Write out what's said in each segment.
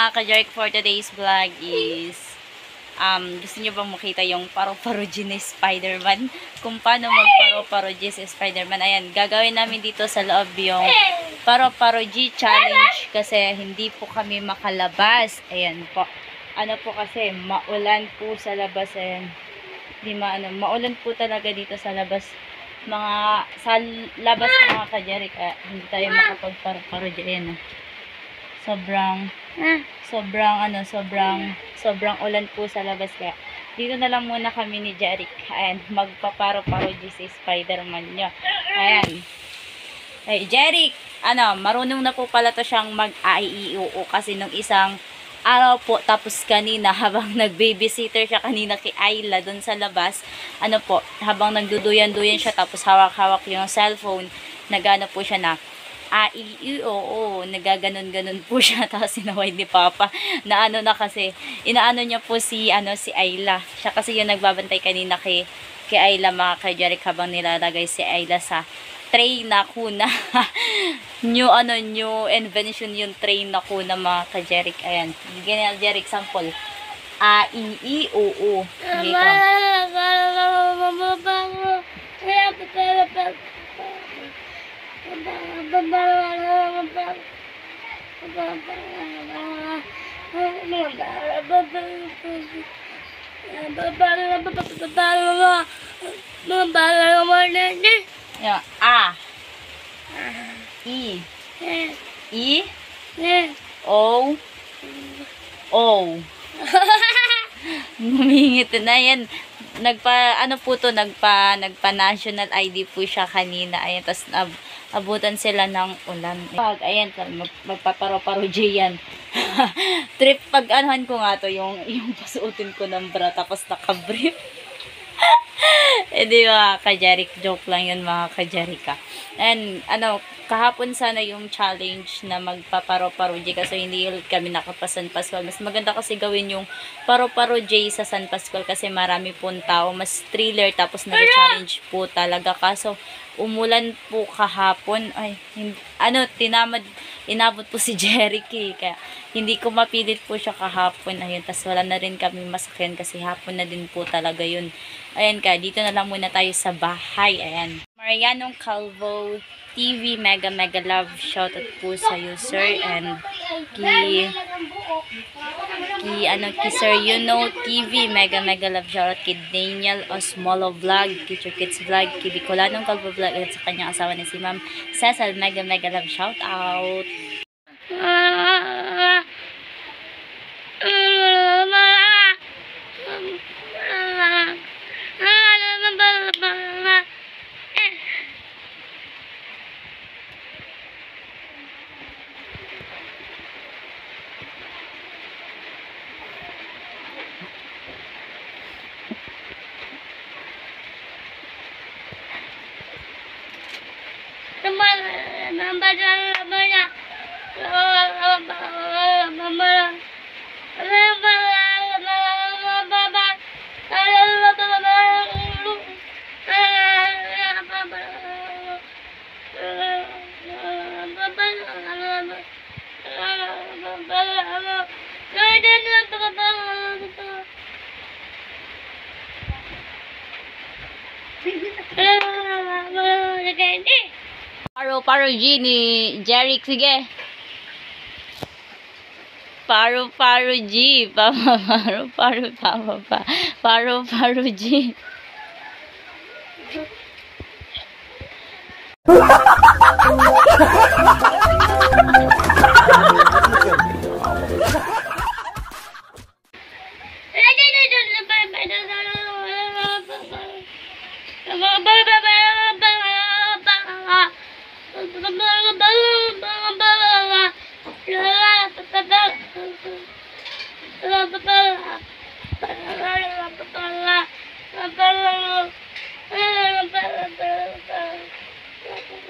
mga for today's vlog is um, gusto nyo bang makita yung paro-parogy ni Spider-Man? Kung paano mag-paro-parogy si Spider-Man. Ayan, gagawin namin dito sa loob yung paro-parogy challenge kasi hindi po kami makalabas. Ayan po. Ano po kasi, maulan po sa labas. Ayan. Di ma, ano, maulan po talaga dito sa labas. Mga, sa labas mga ka-jerk. Hindi tayo makapag-paro-parogy. Ayan, oh. Sobrang, sobrang ano, sobrang, sobrang ulan po sa labas kaya dito na lang muna kami ni Jeric and magpaparo-paro si Spider-Man niya. Ayan. Hey, Jeric, ano, marunong na po pala to siyang mag-AIEOO kasi nung isang araw po, tapos kanina, habang nag-babysitter siya kanina kay Ayla doon sa labas, ano po, habang nagduduyan-duyan siya, tapos hawak-hawak yung cellphone, nagano po siya na, ah, i, i, oo, nagaganon-ganon po siya, tapos sinaway ni Papa, na ano na kasi, inaano niya po si, ano, si Ayla, siya kasi yung nagbabantay kanina kay, kay Ayla, mga kajaric, habang nilalagay si Ayla sa tray na kuna. new, ano, new invention yung tray na kuna, mga kajaric, ayan, ni Jeric sample, a, i, i, o, o, ka. Yeah. A. I. I. O. O. Numingit na yan. Nagpa, ano po to, nagpa, nagpa national ID po siya kanina. Ayan, tapos ab, abutan sila ng ulan. Pag, ayan, mag, magpaparo-paro yan. Trip, pag anuhan ko nga to, yung, yung pasuotin ko ng bra, tapos nakabrief. eh di ba, kajarik joke lang yun mga kajarika. And ano, kahapon sana yung challenge na magpaparo-paro J kasi hindi kami nakapasan Pascual. Mas maganda kasi gawin yung paro-paro J sa San Pascual kasi marami pong tao. Mas thriller tapos nag-challenge po talaga. Kaso umulan po kahapon. Ay, hindi, ano, tinamad, inabot po si Jericho Kaya hindi ko mapilit po siya kahapon. Ayun, tas wala na rin kami masakyan kasi hapon na din po talaga yun. Ayan ka, dito na lang muna tayo sa bahay. Ayan. Marianong Calvo TV, mega mega love. Shoutout po sa you, sir. And ki, ki, ano, ki Sir You Know TV, mega mega love. Shoutout ki Daniel Osmolo Vlog, Future Kids Vlog, ki Bicolanong Calvo Vlog, at sa kanyang asawa na si Ma'am Cecil, mega mega love. Shoutout. Paro, paro ROG ni Jeric. Sige. Paru-paru G. Paru-paru, tama pa. Paru-paru G. Ha ha ha ha ha ha!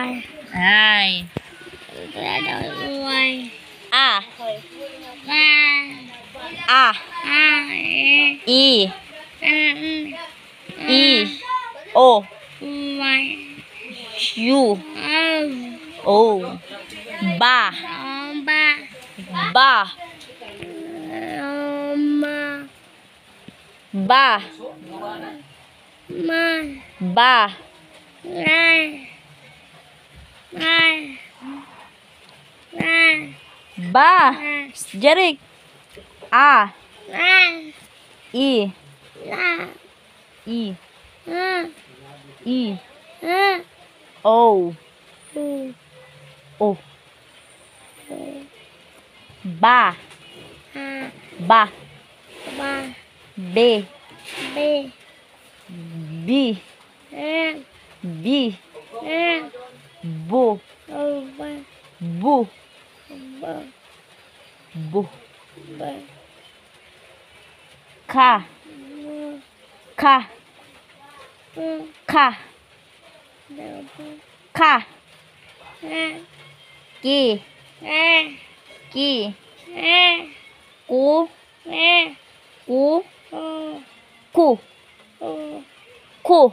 Ay. A. A. I. I. O. U. O. Ba. Ba. Ba. Ba. Ba. Jerik. A. I. I. I. O. O. Ba. Ba. B. B. B. Bu. bo, bo, bo, ca, ca, ca, ca, que, k, k, k, k, k cu.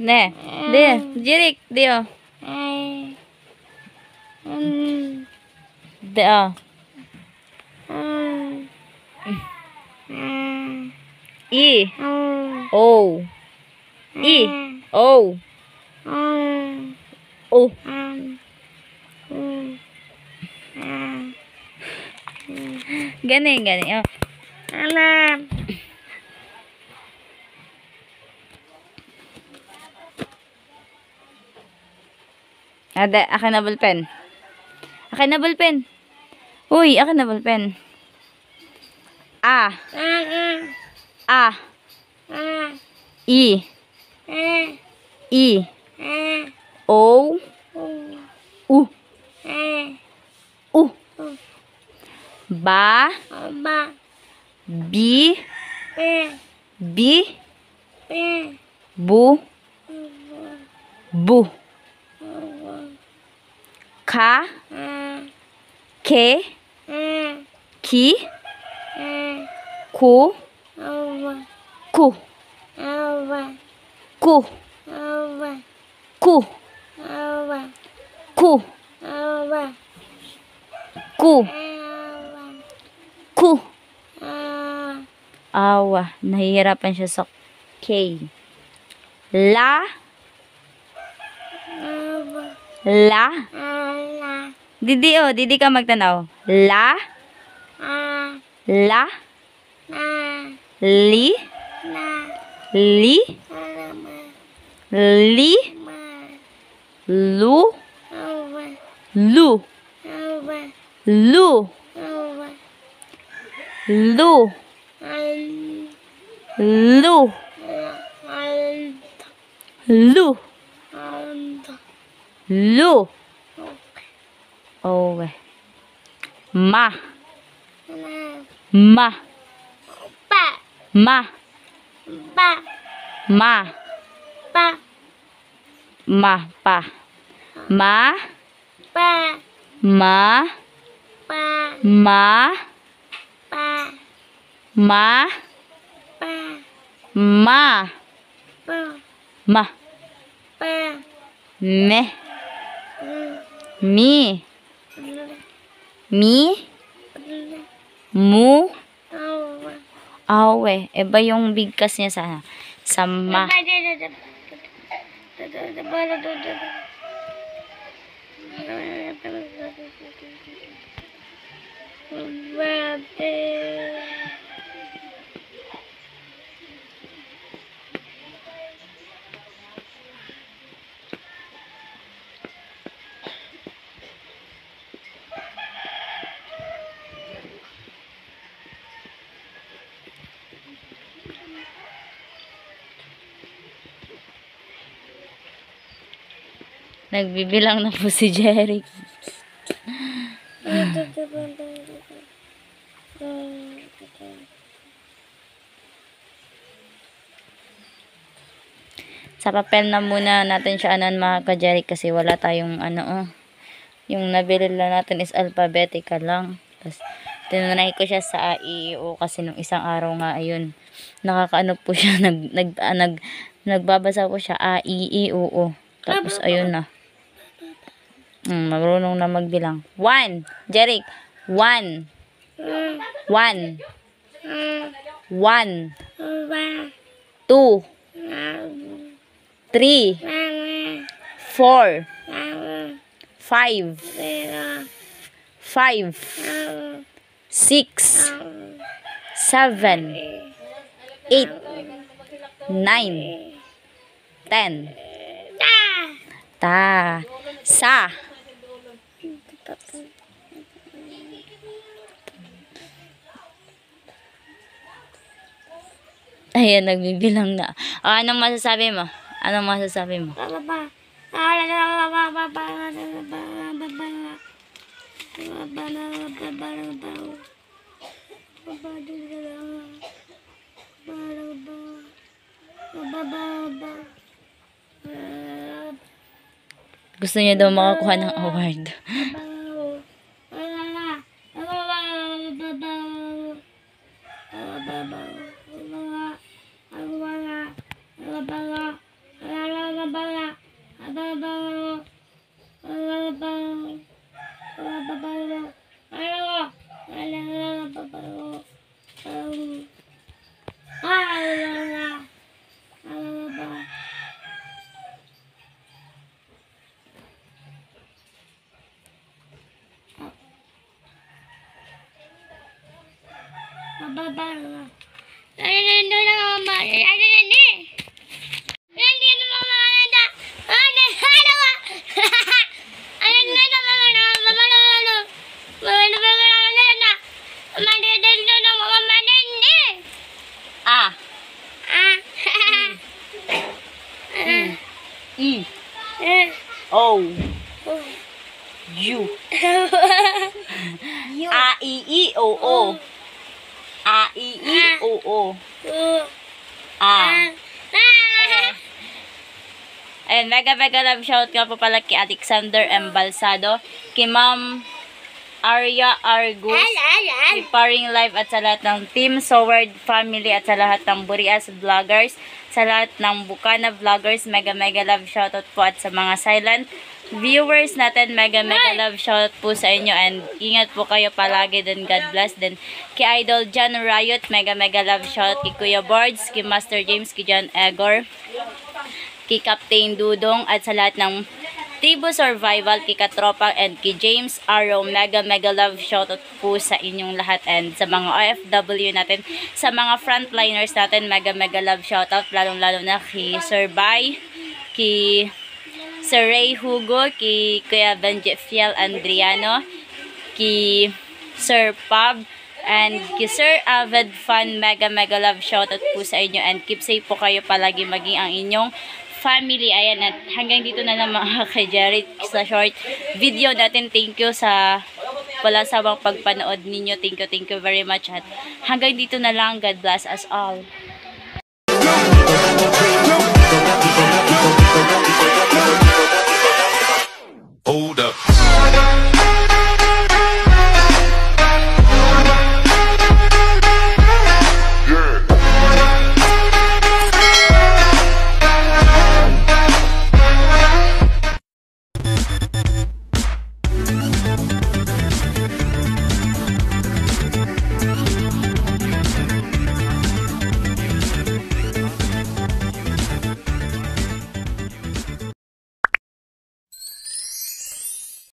Ne. De. Jirik. De o. De o. I. O. I. O. O. Gani, gani. Oh. Alam. Ade, akin na ballpen. Akin na ballpen. Uy, akin na ballpen. A. A. I. I. O. U. U. Ba. Oba. B. Eh. B. Eh. Bu. Bu. K, hum. Q, hum. Ki, hum. Cu, Uva. Cu, Uva. Cu, Uva. Cu, Uva. Cu, Uva. Cu, Ku. Awa, nahihirapan siya sa K. La. La. Didi oh, didi ka magtanaw. La. Ah. La. Na. Li. Na. Li. Li. Ma. Lu. Lu. Lu. Lu. Lu. Al. Lu. ô về ma. Ma. Ba. Ma. Ba. Ma. Ba. Ma ba má ba. Má ba. Má ba. Má ba. Ma. Ma. Ba. Me mm. mi. Mi. Mu. Awe. Iba yung bigkas niya sa sa ma. Nagbibilang na po si Jeric. Sa papel na muna natin siya anan mga ka-Jeric kasi wala tayong ano oh. Yung nabili lang natin is alphabetical lang. Tapos tinanay ko siya sa AEO kasi nung isang araw nga ayun. Nakakaano po siya nag nag ah, nag nagbabasa po siya A E E O O. Tapos ayun na. Hmm, marunong na magbilang. One. Jeric. One. One. One. Two. Three. Four. Five. Five. Six. Seven. Eight. Nine. Ten. Ta. Sa. Ayan, nagbibilang na. Ah, anong masasabi mo? Anong masasabi mo? Gusto niya daw makakuha ng award. E. O. U. I, I, O, O. A, I, I, O, O. A. Ayan, mega mega love shout nga po pala kay Alexander M. Balsado, kay Ma'am Arya Argus, kay Paring Live at sa lahat ng Team Soward family at sa lahat ng Burias vloggers, sa lahat ng Bukana vloggers, mega mega love shoutout po at sa mga silent viewers natin, mega mega love shoutout po sa inyo and ingat po kayo palagi din, God bless din. Kay Idol John Riot, mega mega love shoutout kay Kuya Boards, kay Master James, kay John Egor, kay Captain Dudong at sa lahat ng Tribu Survival, kay Katropa and kay James Arrow. Mega mega love shoutout po sa inyong lahat and sa mga OFW natin, sa mga frontliners natin, mega mega love shoutout lalong lalo na kay Sir Bai, kay Sir Ray Hugo, kay Kuya Benji Fiel Andriano, kay Sir Pab, and kay Sir Avid Fan, mega mega love shoutout po sa inyo and keep safe po kayo palagi maging ang inyong family. Ayan, at hanggang dito na lang mga kay Jared sa short video natin. Thank you sa wala sabang pagpanood ninyo. Thank you, thank you very much. At hanggang dito na lang. God bless us all.